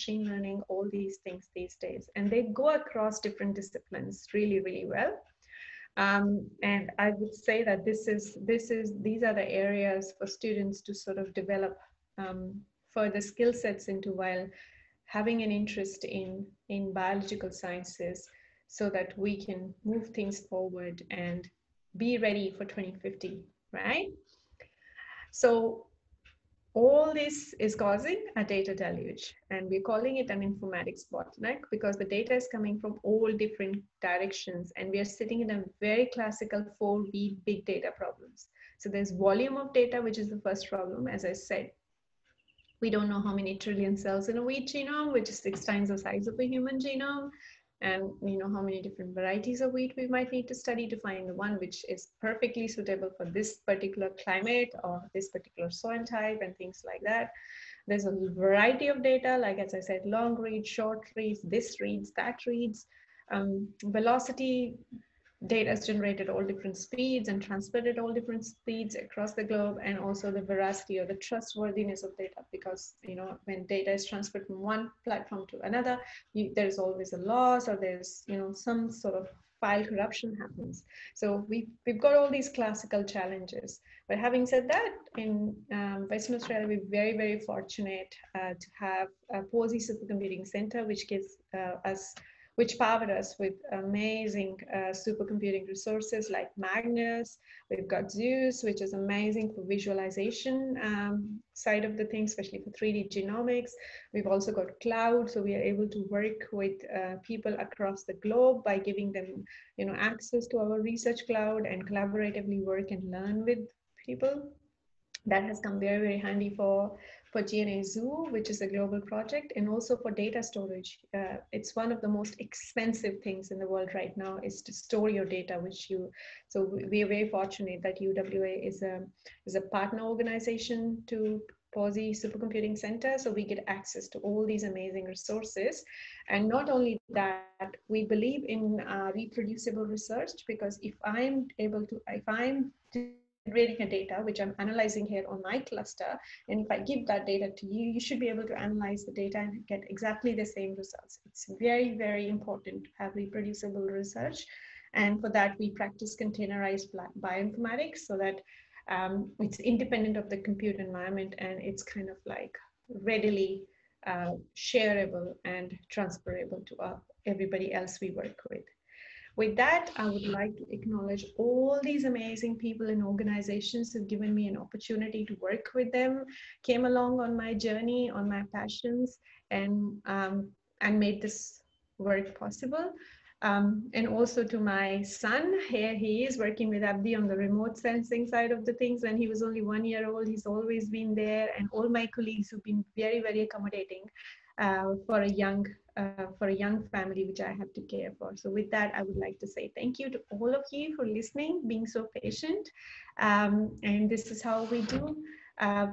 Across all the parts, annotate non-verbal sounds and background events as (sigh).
machine learning, all these things these days. And they go across different disciplines really, really well. Um, and I would say that this is, this is, these are the areas for students to sort of develop um, further skill sets into while having an interest in, in biological sciences so that we can move things forward and be ready for 2050, right? So all this is causing a data deluge and we're calling it an informatics bottleneck because the data is coming from all different directions and we are sitting in a very classical 4V big data problems. So there's volume of data, which is the first problem, as I said. We don't know how many trillion cells in a wheat genome, which is six times the size of a human genome and you know how many different varieties of wheat we might need to study to find the one which is perfectly suitable for this particular climate or this particular soil type and things like that. There's a variety of data like as i said long reads short reads this reads that reads. Um, velocity data is generated at all different speeds and transferred at all different speeds across the globe and also the veracity or the trustworthiness of data because you know when data is transferred from one platform to another you, there's always a loss or there's you know some sort of file corruption happens. So we, we've got all these classical challenges. But having said that in um, western australia we're very very fortunate uh, to have a Pawsey supercomputing center which gives uh, us which powered us with amazing uh, supercomputing resources like Magnus. We've got Zeus, which is amazing for visualization um, side of the thing, especially for 3D genomics. We've also got cloud, so we are able to work with uh, people across the globe by giving them, you know, access to our research cloud and collaboratively work and learn with people. That has come very, very handy for for DNA Zoo, which is a global project, and also for data storage. Uh, it's one of the most expensive things in the world right now is to store your data, which you, so we are very fortunate that UWA is a, is a partner organization to Pawsey Supercomputing Center. So we get access to all these amazing resources. And not only that, we believe in uh, reproducible research because if I'm able to, if I'm a data, which I'm analyzing here on my cluster. And if I give that data to you, you should be able to analyze the data and get exactly the same results. It's very, very important to have reproducible research. And for that, we practice containerized bioinformatics so that um, it's independent of the compute environment and it's kind of like readily uh, shareable and transferable to uh, everybody else we work with. With that, I would like to acknowledge all these amazing people and organizations who've given me an opportunity to work with them, came along on my journey, on my passions, and, um, and made this work possible. Um, and also to my son, here he is working with Abdi on the remote sensing side of the things. When he was only one year old, he's always been there, and all my colleagues who've been very, very accommodating uh, for a young uh, for a young family which I have to care for. So with that, I would like to say thank you to all of you for listening, being so patient. Um, and this is how we do uh,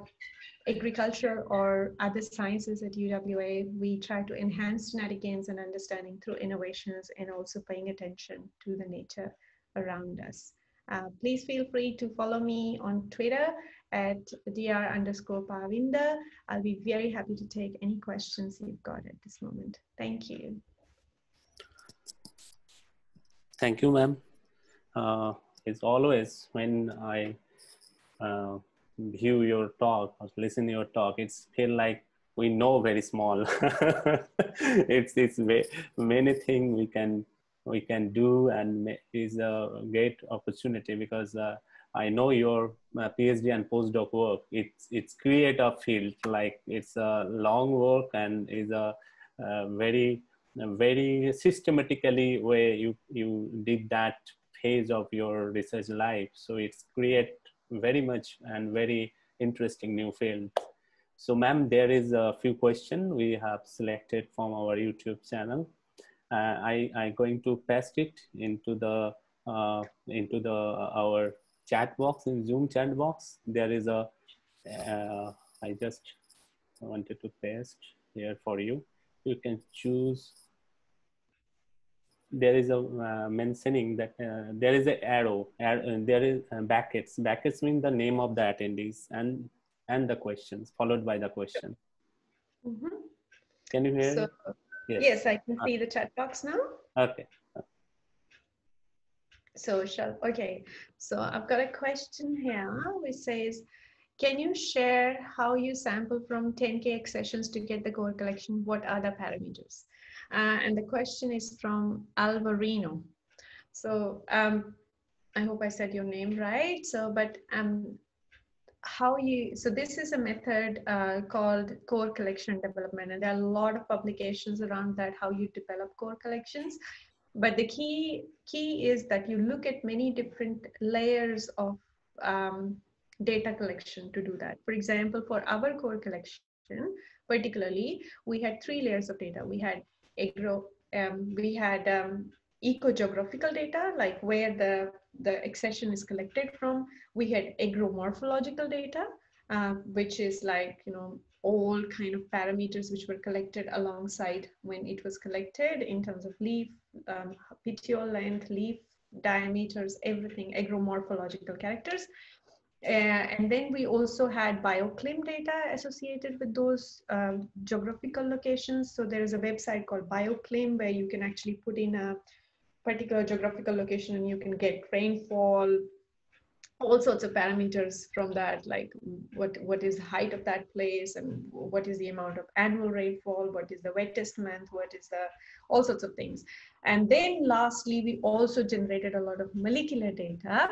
agriculture or other sciences at UWA. We try to enhance genetic gains and understanding through innovations and also paying attention to the nature around us. Uh, please feel free to follow me on Twitter at dr underscore Parwinder. I'll be very happy to take any questions you've got at this moment. Thank you. Thank you, ma'am. Uh, it's always when I uh, view your talk or listen to your talk, it's feel like we know very small. (laughs) it's it's many things we can we can do and is a great opportunity because uh, I know your uh, PhD and postdoc work. It's it's create a field like it's a long work and is a, a very a very systematically way you you did that phase of your research life. So it's create very much and very interesting new field. So ma'am, there is a few questions we have selected from our YouTube channel. Uh, I I going to paste it into the uh, into the uh, our chat box in Zoom chat box. There is a uh, I just wanted to paste here for you. You can choose. There is a uh, mentioning that uh, there is an arrow. Ar uh, there is uh, brackets. Brackets mean the name of the attendees and and the questions followed by the question. Mm -hmm. Can you hear? So, yes. yes, I can see the chat box now. Okay. So shall okay. So I've got a question here which says, can you share how you sample from 10k accessions to get the core collection? What are the parameters? Uh, and the question is from Alvarino. So um, I hope I said your name right. So, but um, how you so this is a method uh, called core collection development and there are a lot of publications around that how you develop core collections but the key key is that you look at many different layers of um, data collection to do that. For example for our core collection particularly we had three layers of data. We had agro um, we had um, eco-geographical data like where the the accession is collected from. We had agromorphological data uh, which is like you know all kind of parameters which were collected alongside when it was collected in terms of leaf um, petiole length, leaf diameters, everything, agromorphological characters. Uh, and then we also had bioclim data associated with those um, geographical locations. So there is a website called bioclim where you can actually put in a particular geographical location and you can get rainfall, all sorts of parameters from that, like what, what is the height of that place and what is the amount of annual rainfall, what is the wettest month, what is the, all sorts of things. And then lastly, we also generated a lot of molecular data.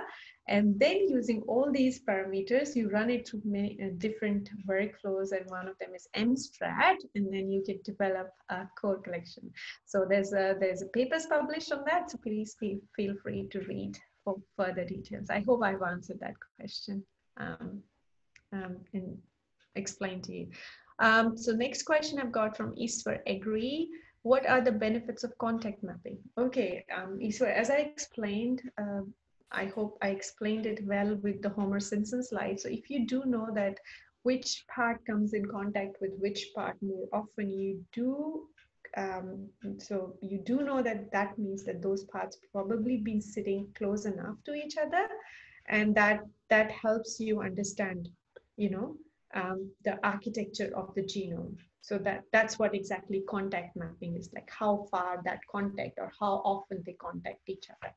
And then using all these parameters, you run it through many uh, different workflows. And one of them is MSTRAT, and then you can develop a core collection. So there's a, there's a papers published on that. So please feel, feel free to read for further details. I hope I've answered that question um, um, and explained to you. Um, so next question I've got from Eastward Agree. What are the benefits of contact mapping? Okay, um, Eastward, as I explained, uh, I hope I explained it well with the Homer Simpson slide. So if you do know that which part comes in contact with which part more often, you do um, so you do know that that means that those parts probably been sitting close enough to each other and that that helps you understand you know um, the architecture of the genome. So that that's what exactly contact mapping is like how far that contact or how often they contact each other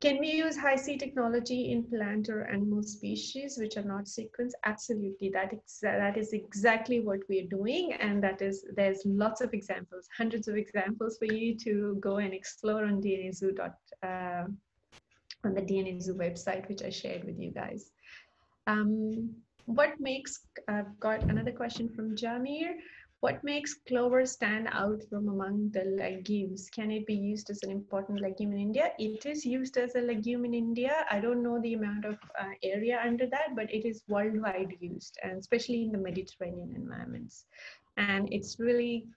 can we use Hi-C technology in plant or animal species which are not sequenced? Absolutely, that, ex that is exactly what we're doing. And that is, there's lots of examples, hundreds of examples for you to go and explore on DNAZoo. Uh, on the DNAZoo website, which I shared with you guys. Um, what makes, I've got another question from Jamir. What makes clover stand out from among the legumes? Can it be used as an important legume in India? It is used as a legume in India. I don't know the amount of uh, area under that, but it is worldwide used, and especially in the Mediterranean environments. And it's really,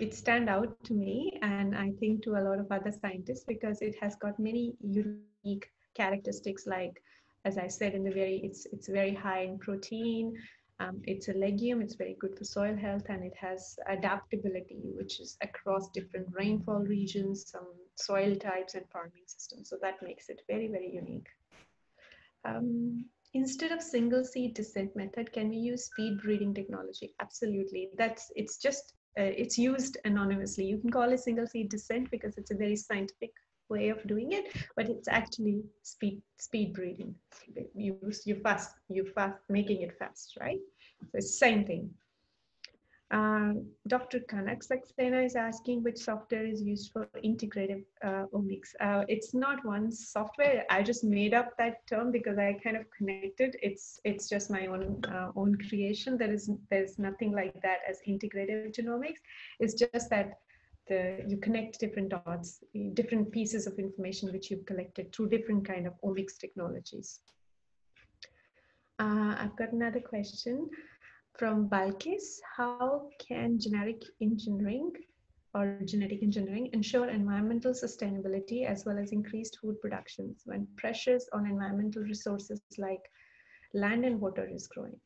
it stand out to me, and I think to a lot of other scientists because it has got many unique characteristics like as I said in the very, it's it's very high in protein, um, it's a legume, it's very good for soil health, and it has adaptability, which is across different rainfall regions, some soil types, and farming systems. So that makes it very, very unique. Um, instead of single seed descent method, can we use speed breeding technology? Absolutely. That's it's just uh, it's used anonymously. You can call it single seed descent because it's a very scientific way of doing it, but it's actually speed speed breeding. You you fast you fast making it fast, right? So it's the same thing. Uh, Dr. Kanak Saxena is asking which software is used for integrative uh, omics. Uh, it's not one software. I just made up that term because I kind of connected. It's it's just my own uh, own creation. There is there's nothing like that as integrative genomics. It's just that the, you connect different dots, different pieces of information which you've collected through different kind of omics technologies. Uh, I've got another question from Balkis. How can genetic engineering or genetic engineering ensure environmental sustainability as well as increased food productions when pressures on environmental resources like land and water is growing?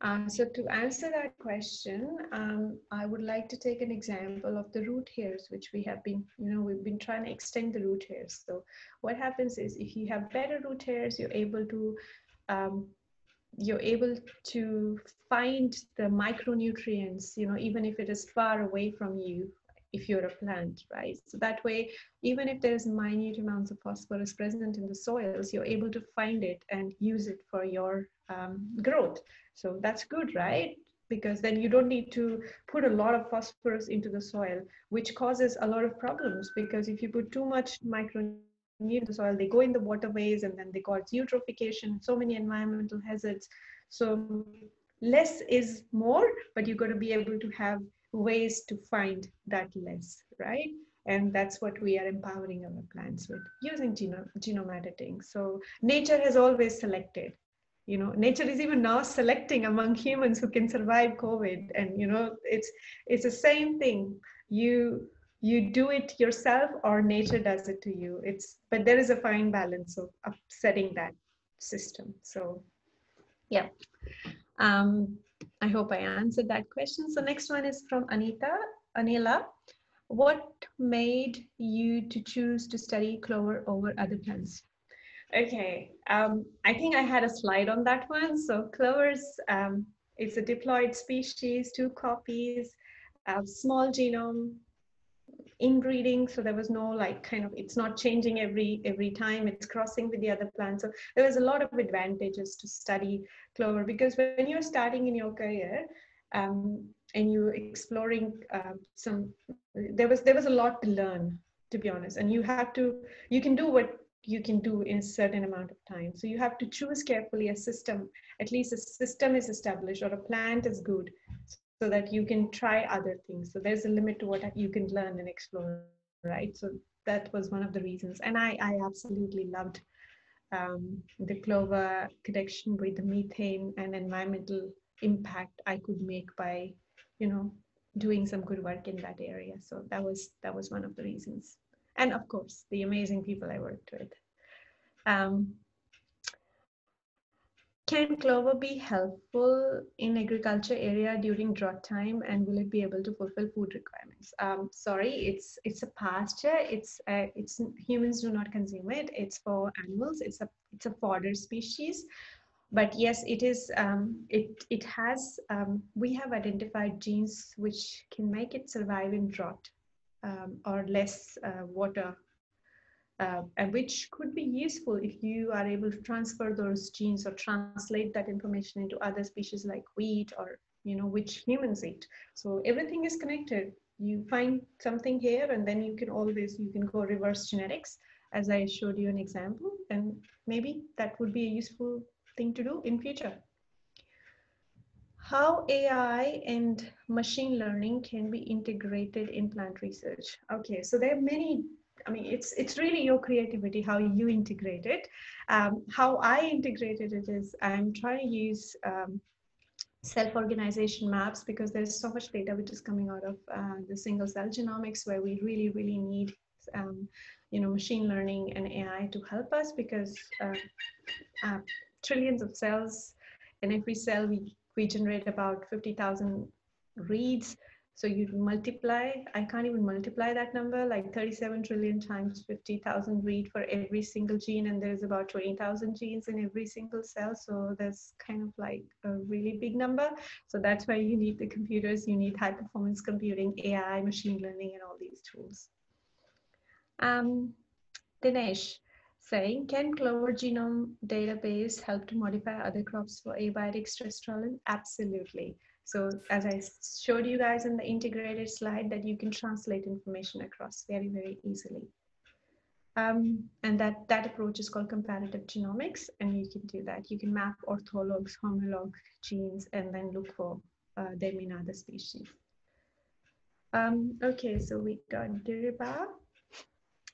Uh, so to answer that question, um, I would like to take an example of the root hairs, which we have been, you know, we've been trying to extend the root hairs. So what happens is if you have better root hairs, you're able to um, you're able to find the micronutrients, you know, even if it is far away from you, if you're a plant, right? So that way, even if there's minute amounts of phosphorus present in the soils, you're able to find it and use it for your um, growth. So that's good, right? Because then you don't need to put a lot of phosphorus into the soil, which causes a lot of problems. Because if you put too much micronutrients in the soil, they go in the waterways and then they cause eutrophication, so many environmental hazards. So less is more, but you've got to be able to have ways to find that less, right? And that's what we are empowering our plants with using genome, genome editing. So nature has always selected. You know, nature is even now selecting among humans who can survive COVID. And you know, it's it's the same thing. You you do it yourself or nature does it to you. It's but there is a fine balance of upsetting that system. So yeah. Um, I hope I answered that question. So next one is from Anita, Anila. What made you to choose to study clover over other plants? Okay, um, I think I had a slide on that one. So clovers, um, it's a diploid species, two copies, small genome, inbreeding so there was no like kind of it's not changing every every time it's crossing with the other plants so there was a lot of advantages to study clover because when you're starting in your career um, and you're exploring uh, some there was there was a lot to learn to be honest. And you have to you can do what you can do in a certain amount of time. So you have to choose carefully a system at least a system is established or a plant is good so that you can try other things. So there's a limit to what you can learn and explore, right? So that was one of the reasons. And I, I absolutely loved um, the clover connection with the methane and environmental impact I could make by, you know, doing some good work in that area. So that was that was one of the reasons. And of course, the amazing people I worked with. Um, can clover be helpful in agriculture area during drought time and will it be able to fulfill food requirements? Um, sorry, it's it's a pasture. It's uh, it's humans do not consume it. It's for animals. It's a it's a fodder species. But yes, it is. Um, it it has. Um, we have identified genes which can make it survive in drought um, or less uh, water uh, and which could be useful if you are able to transfer those genes or translate that information into other species like wheat or you know which humans eat so everything is connected. You find something here and then you can always you can go reverse genetics. As i showed you an example and maybe that would be a useful thing to do in future. How AI and machine learning can be integrated in plant research. Okay, so there are many I mean, it's it's really your creativity how you integrate it. Um, how I integrated it is I'm trying to use um, self-organization maps because there's so much data which is coming out of uh, the single cell genomics where we really really need um, you know machine learning and AI to help us because uh, uh, trillions of cells in every cell we we generate about 50,000 reads so you multiply, I can't even multiply that number, like 37 trillion times 50,000 read for every single gene, and there's about 20,000 genes in every single cell. So that's kind of like a really big number. So that's why you need the computers, you need high performance computing, AI, machine learning, and all these tools. Um, Dinesh saying, can Clover Genome Database help to modify other crops for abiotic stress tolerance? Absolutely. So as I showed you guys in the integrated slide that you can translate information across very, very easily. Um, and that, that approach is called comparative genomics. And you can do that. You can map orthologs, homolog genes, and then look for uh, them in other species. Um, okay, so we got Diriba.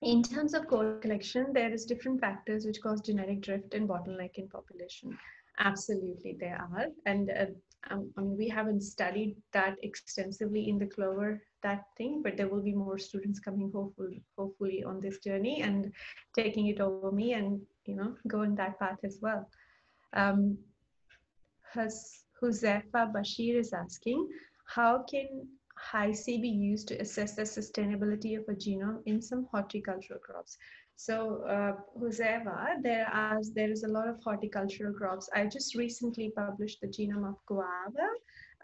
In terms of core collection, there is different factors which cause genetic drift and bottleneck in population. Absolutely, there are. And uh, um, I mean, we haven't studied that extensively in the Clover that thing, but there will be more students coming hopefully, hopefully on this journey and taking it over me and you know going that path as well. Um, Huzefa Bashir is asking, how can Hi-C be used to assess the sustainability of a genome in some horticultural crops? So uh, Huzefa, there are there is a lot of horticultural crops. I just recently published the genome of guava,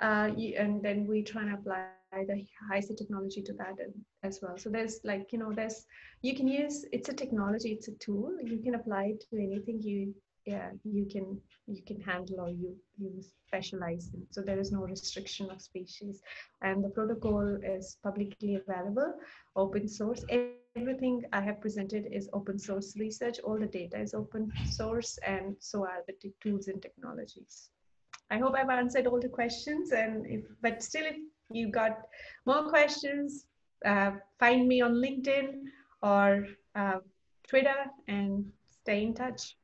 uh, and then we try and apply the Hi-C technology to that as well. So there's like you know there's you can use it's a technology, it's a tool. You can apply it to anything you yeah you can you can handle or you you specialize in. So there is no restriction of species, and the protocol is publicly available, open source everything I have presented is open source research. All the data is open source and so are the tools and technologies. I hope I've answered all the questions and if, but still if you got more questions, uh, find me on LinkedIn or uh, Twitter and stay in touch.